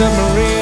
submarine